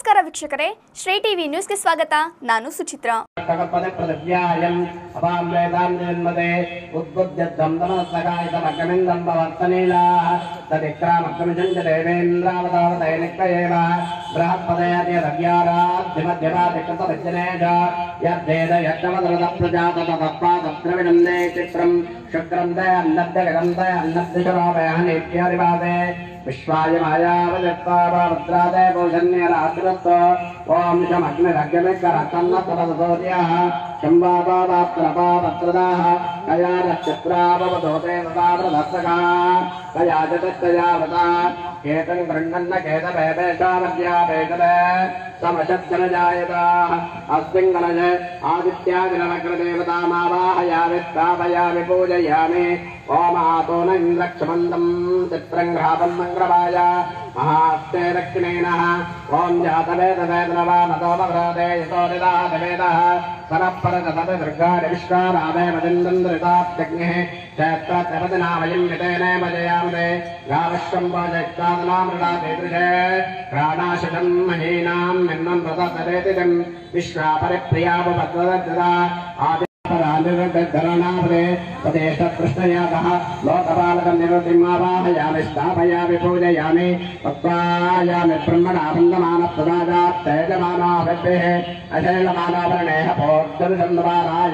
ನಮಸ್ಕಾರ ವೀಕ್ಷಕರೇ ಶ್ರೀ ಟಿವಿ ನ್ಯೂಸ್ಗೆ ಸ್ವಾಗತ ನಾನು ಸುಚಿತ್ರಾ ತಗಪದೆ ಪ್ರತಿಜ್ಞಾಯಂ ಅಪಾಂ ವೇದಾಂ ಜನ್ಮದೆ ಉದ್ಬುದ್ಧಂ ತಮಸ್ಸಗಾಯಿತಮಗ್ಗಮಿಂದಂ ವರ್ತನೀಲ విశ్వాయ మాయావద్రాదే భూషణ్యరాత్రిరత్తో ఓం శమగ్నిరగ్యమిక్కరన్న తదసూర్య శంబాబాప్తరపాపత్రదాః కయా నక్షత్రాపవదోతే తదావ్రదర్శకా కయా జగత్తయావత కేతం గృహన్న కేతవేషామద్యావేతవే जायता अस्मिन् गणज आदित्यादिनवक्रदेवतामावाहयामि स्थापयामि पूजयामि। ओ मातो न लक्ष्मन्तम् चित्रम् घ्रातम् सङ्ग्रभाय महात्मे लक्ष्मीनः ओम् जातवेदवेदनवादे यतो निदातवेदः तरप्रत दुर्गादिष्कालाभयन् दम् दृतात्यग्नेः च नामयम् यते मजयामुदे गावश्वम्बा चात्मामृता महीनाम् मिन्नम् तदा तरेतिजम् विश्वापरिप्रिया निर्गद्धरणापदे तदेष्टकृष्णयातः लोकपालकं निर्वृतिमावाहयामि स्थापयामि पूजयामि पक्वायामि ब्रह्मणा बन्दमानप्रदादात्तेजमानाभिः अशैलमानाभरणेह पोर्दर्शन्दमानाय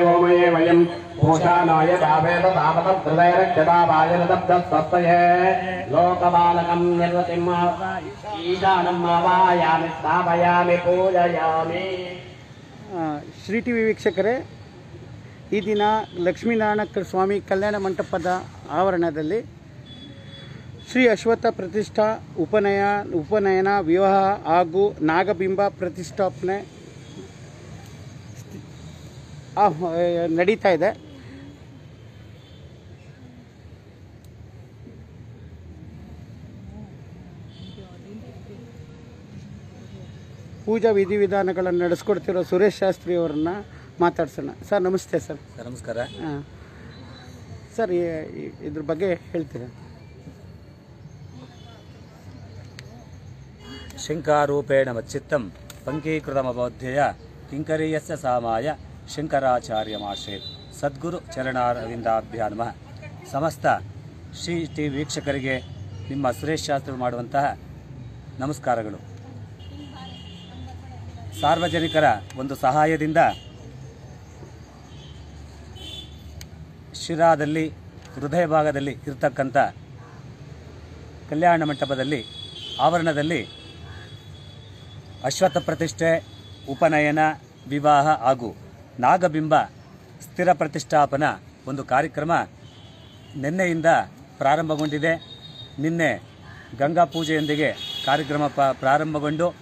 जन्ममृतयोमये वयम् भूषाणाय भावेत तावतहृदयरक्षतावायनदब्धस्तये लोकपालकं निर्वतिम् ईशानम् आवाहयामि स्थापयामि पूजयामि ಆ, ಶ್ರೀ ಟಿ ವಿ ವೀಕ್ಷಕರೇ ಈ ದಿನ ಲಕ್ಷ್ಮೀನಾರಾಯಣ ಕ- ಸ್ವಾಮಿ ಕಲ್ಯಾಣ ಮಂಟಪದ ಆವರಣದಲ್ಲಿ ಶ್ರೀ ಅಶ್ವತ್ಥ ಪ್ರತಿಷ್ಠಾ ಉಪನಯ ಉಪನಯನ ವಿವಾಹ ಹಾಗೂ ನಾಗಬಿಂಬ ಪ್ರತಿಷ್ಠಾಪನೆ ಆ, ಆ, ನಡೀತಾ ಇದೆ. ಪೂಜಾ ವಿಧಿವಿಧಾನಗಳನ್ನು ನಡೆಸ್ಕೊಡ್ತಿರೋ ಸುರೇಶ್ ಶಾಸ್ತ್ರಿ ಅವರನ್ನ ಮಾತಾಡ್ಸೋಣ. ಸರ್ ನಮಸ್ತೆ ಸರ್. ಸರ್ ನಮಸ್ಕಾರ. ಹಾಂ. ಸರ್ ಇದ್ರ ಬಗ್ಗೆ ಹೇಳ್ತೀರಾ? ಶಂಕಾರೂಪೇಣ ಮಚ್ಚಿತ್ತಂ ಪಂಕೀಕೃತಮಬೋಧ್ಯಯ ಕಿಂಕರೀಯಸ್ಯ ಸಾಮಾಯ ಶಂಕರಾಚಾರ್ಯಮಾಶ್ರಯತ್ ಸದ್ಗುರು ಚರಣಾರವಿಂದಾಭ್ಯ ನಮಃ. ಸಮಸ್ತ ಶ್ರೀ ಟಿ ವೀಕ್ಷಕರಿಗೆ ನಿಮ್ಮ ಸುರೇಶ್ ಶಾಸ್ತ್ರ ಮಾಡುವಂತಹ ನಮಸ್ಕಾರಗಳು. ಸಾರ್ವಜನಿಕರ ಒಂದು ಸಹಾಯದಿಂದ ಶಿರಾದಲ್ಲಿ, ಹೃದಯ ಭಾಗದಲ್ಲಿ ಇರತಕ್ಕಂಥ ಕಲ್ಯಾಣ ಮಂಟಪದಲ್ಲಿ, ಆವರಣದಲ್ಲಿ ಅಶ್ವತ್ಥ ಪ್ರತಿಷ್ಠೆ, ಉಪನಯನ, ವಿವಾಹ ಹಾಗೂ ನಾಗಬಿಂಬ ಸ್ಥಿರ ಪ್ರತಿಷ್ಠಾಪನಾ ಒಂದು ಕಾರ್ಯಕ್ರಮ ನಿನ್ನೆಯಿಂದ ಪ್ರಾರಂಭಗೊಂಡಿದೆ. ನಿನ್ನೆ ಗಂಗಾ ಪೂಜೆಯೊಂದಿಗೆ ಕಾರ್ಯಕ್ರಮ ಪ, ಪ್ರಾರಂಭಗೊಂಡು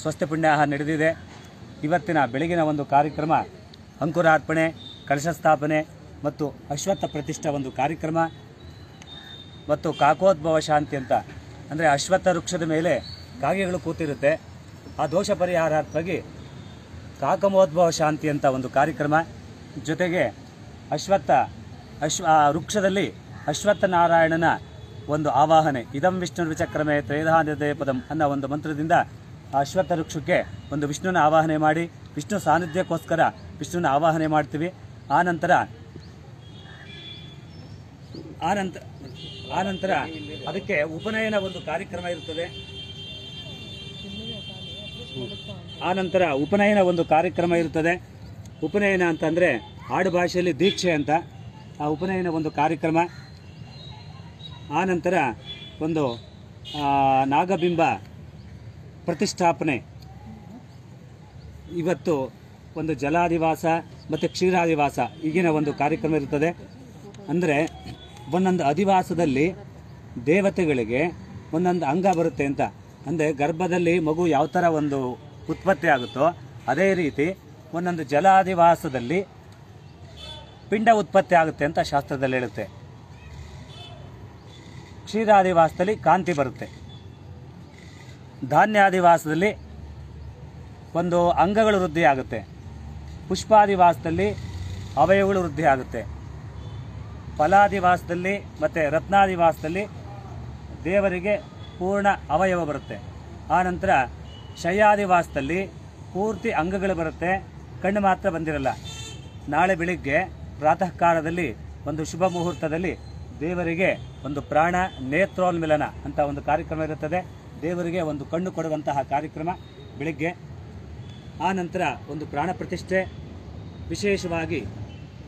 ಸ್ವಸ್ತಿ ಪುಣ್ಯಾಹ ನಡೆದಿದೆ. ಇವತ್ತಿನ ಬೆಳಗಿನ ಒಂದು ಕಾರ್ಯಕ್ರಮ, ಅಂಕುರಾರ್ಪಣೆ ಕಳಶ ಸ್ಥಾಪನೆ ಮತ್ತು ಅಶ್ವತ್ಥ ಪ್ರತಿಷ್ಠಾ ಒಂದು ಕಾರ್ಯಕ್ರಮ ಮತ್ತು ಕಾಕೋದ್ಭವ ಶಾಂತಿ ಅಂತ. ಅಂದರೆ ಅಶ್ವತ್ಥ ವೃಕ್ಷದ ಮೇಲೆ ಕಾಗೆಗಳು ಕೂತಿರುತ್ತೆ. ಆ ದೋಷ ಪರಿಹಾರಾರ್ಥವಾಗಿ ಕಾಕಮೋದ್ಭವ ಶಾಂತಿ ಅಂತ ಒಂದು ಕಾರ್ಯಕ್ರಮ. ಜೊತೆಗೆ ಅಶ್ವತ್ಥ, ಅಶ್ವ ವೃಕ್ಷದಲ್ಲಿ ಅಶ್ವತ್ಥ ನಾರಾಯಣನ ಒಂದು ಆವಾಹನೆ. ಇದಂ ವಿಷ್ಣು ವಿಚಕ್ರಮೆ ತ್ರೈಧಾನ್ಯದೇ ಪದಂ ಅನ್ನೋ ಒಂದು ಮಂತ್ರದಿಂದ ಅಶ್ವತ್ಥ ವೃಕ್ಷಕ್ಕೆ ಒಂದು ವಿಷ್ಣುನ ಆವಾಹನೆ ಮಾಡಿ, ವಿಷ್ಣು ಸಾನ್ನಿಧ್ಯಕ್ಕೋಸ್ಕರ ವಿಷ್ಣುನ ಆವಾಹನೆ ಮಾಡ್ತೀವಿ. ಆನಂತರ ನಂತರ ಆನಂತರ ಆನಂತರ ಅದಕ್ಕೆ ಉಪನಯನ ಒಂದು ಕಾರ್ಯಕ್ರಮ ಇರುತ್ತದೆ ಆನಂತರ ಉಪನಯನ ಒಂದು ಕಾರ್ಯಕ್ರಮ ಇರುತ್ತದೆ. ಉಪನಯನ ಅಂತಂದರೆ ಆಡು ಭಾಷೆಯಲ್ಲಿ ದೀಕ್ಷೆ ಅಂತ ಆ ಉಪನಯನ ಒಂದು ಕಾರ್ಯಕ್ರಮ. ಆನಂತರ ಒಂದು ನಾಗಬಿಂಬ ಪ್ರತಿಷ್ಠಾಪನೆ. ಇವತ್ತು ಒಂದು ಜಲಾದಿವಾಸ ಮತ್ತು ಕ್ಷೀರಾದಿವಾಸ ಈಗಿನ ಒಂದು ಕಾರ್ಯಕ್ರಮ ಇರುತ್ತದೆ. ಅಂದರೆ ಒಂದೊಂದು ಅಧಿವಾಸದಲ್ಲಿ ದೇವತೆಗಳಿಗೆ ಒಂದೊಂದು ಅಂಗ ಬರುತ್ತೆ ಅಂತ. ಅಂದರೆ ಗರ್ಭದಲ್ಲಿ ಮಗು ಯಾವ ಥರ ಒಂದು ಉತ್ಪತ್ತಿ ಆಗುತ್ತೋ ಅದೇ ರೀತಿ ಒಂದೊಂದು ಜಲಾಧಿವಾಸದಲ್ಲಿ ಪಿಂಡ ಉತ್ಪತ್ತಿ ಆಗುತ್ತೆ ಅಂತ ಶಾಸ್ತ್ರದಲ್ಲಿ ಹೇಳುತ್ತೆ. ಕ್ಷೀರಾದಿವಾಸದಲ್ಲಿ ಕಾಂತಿ ಬರುತ್ತೆ. ಧಾನ್ಯಾದಿವಾಸದಲ್ಲಿ ಒಂದು ಅಂಗಗಳು ವೃದ್ಧಿ ಆಗುತ್ತೆ. ಪುಷ್ಪಾದಿವಾಸದಲ್ಲಿ ಅವಯವಗಳು ವೃದ್ಧಿ ಆಗುತ್ತೆ. ಫಲಾದಿವಾಸದಲ್ಲಿ ಮತ್ತು ರತ್ನಾದಿವಾಸದಲ್ಲಿ ದೇವರಿಗೆ ಪೂರ್ಣ ಅವಯವ ಬರುತ್ತೆ. ಆನಂತರ ಶಯ್ಯಾದಿವಾಸದಲ್ಲಿ ಪೂರ್ತಿ ಅಂಗಗಳು ಬರುತ್ತೆ, ಕಣ್ಣು ಮಾತ್ರ ಬಂದಿರಲ್ಲ. ನಾಳೆ ಬೆಳಿಗ್ಗೆ ಪ್ರಾತಃ ಕಾಲದಲ್ಲಿ ಒಂದು ಶುಭ ಮುಹೂರ್ತದಲ್ಲಿ ದೇವರಿಗೆ ಒಂದು ಪ್ರಾಣ ನೇತ್ರೋನ್ಮಿಲನ ಅಂತ ಒಂದು ಕಾರ್ಯಕ್ರಮ ಇರುತ್ತದೆ. ದೇವರಿಗೆ ಒಂದು ಕಣ್ಣು ಕೊಡುವಂತಹ ಕಾರ್ಯಕ್ರಮ ಬೆಳಿಗ್ಗೆ. ಆ ನಂತರ ಒಂದು ಪ್ರಾಣ ಪ್ರತಿಷ್ಠೆ, ವಿಶೇಷವಾಗಿ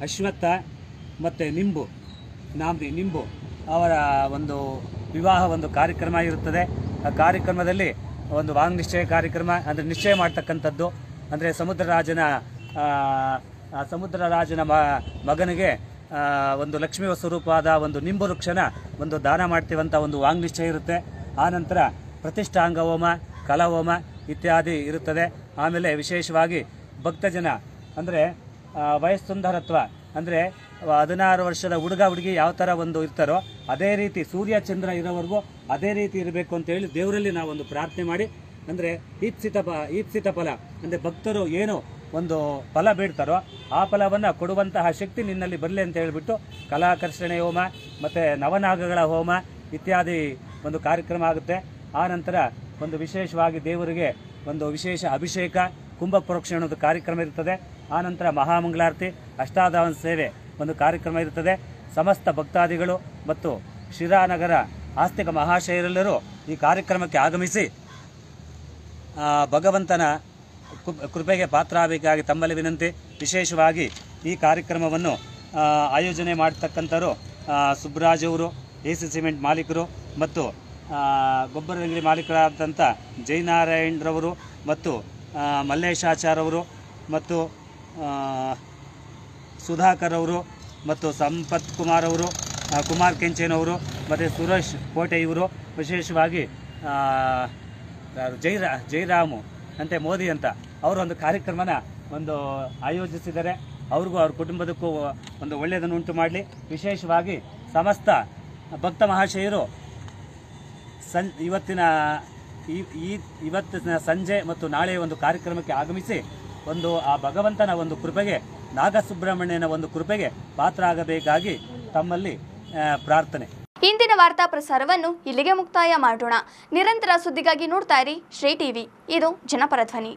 ಅಶ್ವತ್ಥ ಮತ್ತು ನಿಂಬು ನಾಂಬಿ ನಿಂಬು ಅವರ ಒಂದು ವಿವಾಹ ಒಂದು ಕಾರ್ಯಕ್ರಮ ಇರುತ್ತದೆ. ಆ ಕಾರ್ಯಕ್ರಮದಲ್ಲಿ ಒಂದು ವಾಂಗ್ ನಿಶ್ಚಯ ಕಾರ್ಯಕ್ರಮ ಅಂದರೆ ನಿಶ್ಚಯ ಮಾಡ್ತಕ್ಕಂಥದ್ದು ಅಂದರೆ ಸಮುದ್ರ ರಾಜನ ಆ, ಆ ಸಮುದ್ರ ರಾಜನ ಮಗನಿಗೆ ಒಂದು ಲಕ್ಷ್ಮೀ ಸ್ವರೂಪವಾದ ಒಂದು ನಿಂಬು ವೃಕ್ಷನ ಒಂದು ದಾನ ಮಾಡ್ತೀವಂತ ಒಂದು ವಾಂಗ್ ನಿಶ್ಚಯ ಇರುತ್ತೆ. ಆನಂತರ ಪ್ರತಿಷ್ಠಾಂಗ ಹೋಮ ಕಲಹೋಮ ಇತ್ಯಾದಿ ಇರುತ್ತದೆ. ಆಮೇಲೆ ವಿಶೇಷವಾಗಿ ಭಕ್ತಜನ ಅಂದರೆ ವಯಸ್ಸುಂದರತ್ವ ಅಂದರೆ ಹದಿನಾರು ವರ್ಷದ ಹುಡುಗ ಹುಡುಗಿ ಯಾವ ಥರ ಒಂದು ಇರ್ತಾರೋ ಅದೇ ರೀತಿ ಸೂರ್ಯ ಚಂದ್ರ ಇರೋವರೆಗೂ ಅದೇ ರೀತಿ ಇರಬೇಕು ಅಂತ ಹೇಳಿ ದೇವರಲ್ಲಿ ನಾವು ಒಂದು ಪ್ರಾರ್ಥನೆ ಮಾಡಿ, ಅಂದರೆ ಈಪ್ಸಿತ ಪ ಈಪ್ಸಿತ ಫಲ, ಅಂದರೆ ಭಕ್ತರು ಏನು ಒಂದು ಫಲ ಬೇಡ್ತಾರೋ ಆ ಫಲವನ್ನು ಕೊಡುವಂತಹ ಶಕ್ತಿ ನಿನ್ನಲ್ಲಿ ಬರಲಿ ಅಂತ ಹೇಳಿಬಿಟ್ಟು ಕಲಾಕರ್ಷಣೆ ಹೋಮ, ಮತ್ತು ನವನಾಗಗಳ ಹೋಮ ಇತ್ಯಾದಿ ಒಂದು ಕಾರ್ಯಕ್ರಮ ಆಗುತ್ತೆ. ಆ ನಂತರ ಒಂದು ವಿಶೇಷವಾಗಿ ದೇವರಿಗೆ ಒಂದು ವಿಶೇಷ ಅಭಿಷೇಕ ಕುಂಭ ಪ್ರೋಕ್ಷಣದ ಕಾರ್ಯಕ್ರಮ ಇರ್ತದೆ. ಆ ನಂತರ ಮಹಾಮಂಗಳಾರತಿ ಅಷ್ಟಾಧಾವನ ಸೇವೆ. ಒಂದು ಕಾರ್ಯಕ್ರಮ ಇರುತ್ತದೆ. ಸಮಸ್ತ ಭಕ್ತಾದಿಗಳು ಮತ್ತು ಶಿರಾನಗರ ಆಸ್ತಿಕ ಮಹಾಶಯರೆಲ್ಲರೂ ಈ ಕಾರ್ಯಕ್ರಮಕ್ಕೆ ಆಗಮಿಸಿ ಭಗವಂತನ ಕೃಪೆಗೆ ಪಾತ್ರರಾಗಬೇಕಾಗಿ ತಮ್ಮಲ್ಲಿ ವಿನಂತಿ. ವಿಶೇಷವಾಗಿ ಈ ಕಾರ್ಯಕ್ರಮವನ್ನು ಆಯೋಜನೆ ಮಾಡತಕ್ಕಂಥವರು ಸುಬ್ರಾಜ್ ಅವರು ಎ ಸಿ ಸಿಮೆಂಟ್ ಮಾಲೀಕರು ಮತ್ತು ಗೊಬ್ಬರ ಅಂಗಡಿ ಮಾಲೀಕರಾದಂಥ ಜಯನಾರಾಯಣರವರು ಮತ್ತು ಮಲ್ಲೇಶಾಚಾರ್ಯವರು ಮತ್ತು ಸುಧಾಕರ್ ಅವರು ಮತ್ತು ಸಂಪತ್ ಕುಮಾರ್ ಅವರು ಕುಮಾರ್ ಕೆಂಚೇನವರು ಮತ್ತು ಸುರೇಶ್ ಕೋಟೆ ಇವರು, ವಿಶೇಷವಾಗಿ ಜೈರಾ ಜೈರಾಮು ಅಂತೆ ಮೋದಿ ಅಂತ ಅವರು ಒಂದು ಕಾರ್ಯಕ್ರಮನ ಒಂದು ಆಯೋಜಿಸಿದ್ದಾರೆ. ಅವ್ರಿಗೂ ಅವ್ರ ಕುಟುಂಬದಕ್ಕೂ ಒಂದು ಒಳ್ಳೆಯದನ್ನು ಉಂಟು ಮಾಡಲಿ. ವಿಶೇಷವಾಗಿ ಸಮಸ್ತ ಭಕ್ತ ಮಹಾಶಯರು ಸಂ, ಇವತ್ತಿನ ಈ ಈ, ಇವತ್ತಿನ ಸಂಜೆ ಮತ್ತು ನಾಳೆ ಒಂದು ಕಾರ್ಯಕ್ರಮಕ್ಕೆ ಆಗಮಿಸಿ ಒಂದು ಆ ಭಗವಂತನ ಒಂದು ಕೃಪೆಗೆ ನಾಗಸುಬ್ರಹ್ಮಣ್ಯನ ಒಂದು ಕೃಪೆಗೆ ಪಾತ್ರ ಆಗಬೇಕಾಗಿ ತಮ್ಮಲ್ಲಿ ಪ್ರಾರ್ಥನೆ. ಇಂದಿನ ವಾರ್ತಾ ಪ್ರಸಾರವನ್ನು ಇಲ್ಲಿಗೆ ಮುಕ್ತಾಯ ಮಾಡೋಣ. ನಿರಂತರ ಸುದ್ದಿಗಾಗಿ ನೋಡ್ತಾ ಇರಿ ಶ್ರೀ ಟಿವಿ. ಇದು ಜನಪರ ಧ್ವನಿ.